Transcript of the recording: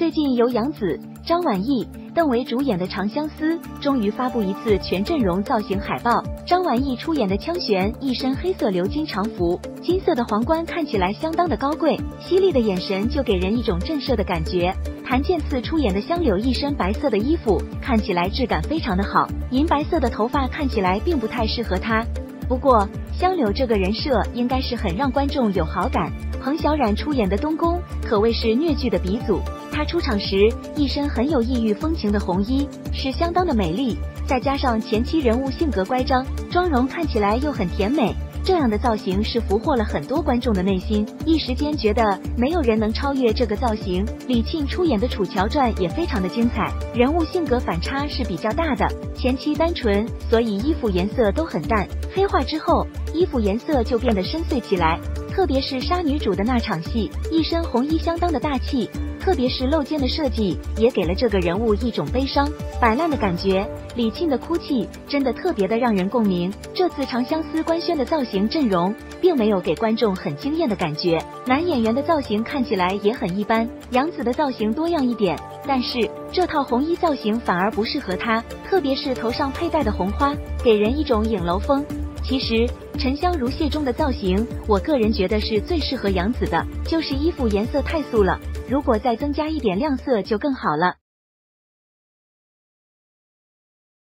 最近由杨紫、张晚意、邓为主演的《长相思》终于发布一次全阵容造型海报。张晚意出演的枪玄一身黑色鎏金长服，金色的皇冠看起来相当的高贵，犀利的眼神就给人一种震慑的感觉。谭健次出演的香柳一身白色的衣服，看起来质感非常的好，银白色的头发看起来并不太适合他。不过香柳这个人设应该是很让观众有好感。彭小苒出演的东宫可谓是虐剧的鼻祖。她出场时一身很有异域风情的红衣，是相当的美丽。再加上前期人物性格乖张，妆容看起来又很甜美，这样的造型是俘获了很多观众的内心。一时间觉得没有人能超越这个造型。李沁出演的《楚乔传》也非常的精彩，人物性格反差是比较大的。前期单纯，所以衣服颜色都很淡，黑化之后，衣服颜色就变得深邃起来。特别是杀女主的那场戏，一身红衣相当的大气。特别是露肩的设计，也给了这个人物一种悲伤、摆烂的感觉。李沁的哭泣真的特别的让人共鸣。这次《长相思》官宣的造型阵容，并没有给观众很惊艳的感觉。男演员的造型看起来也很一般，杨紫的造型多样一点，但是这套红衣造型反而不适合她，特别是头上佩戴的红花，给人一种影楼风。其实《沉香如屑》中的造型，我个人觉得是最适合杨紫的，就是衣服颜色太素了，如果再增加一点亮色就更好了。